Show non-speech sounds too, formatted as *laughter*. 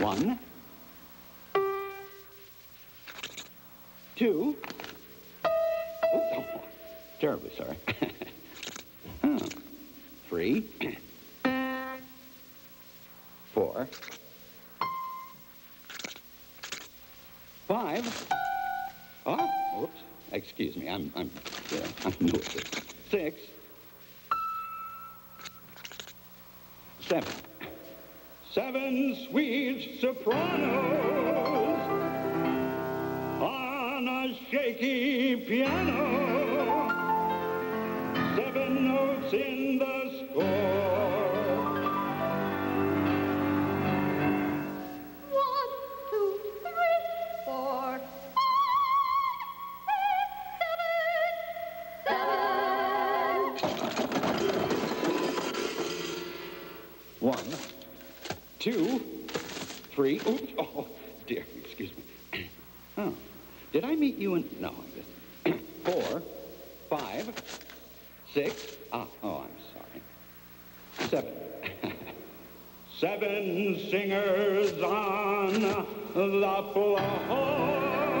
One. Two. Oh, oh, terribly sorry. *laughs* Huh. Three. Four. Five. Oh, whoops. Excuse me. I'm, I'm, yeah, I'm this. Six. Seven. Seven sweet sopranos on a shaky piano. Seven notes in the score. One, two, three, four, five, six, seven, seven. One, two, three. Oops. Oh, dear. Excuse me. *clears throat* Oh, did I meet you in? No, I guess. *clears throat* Four, five, six. Ah, oh, I'm sorry. Seven. *laughs* Seven singers on the floor.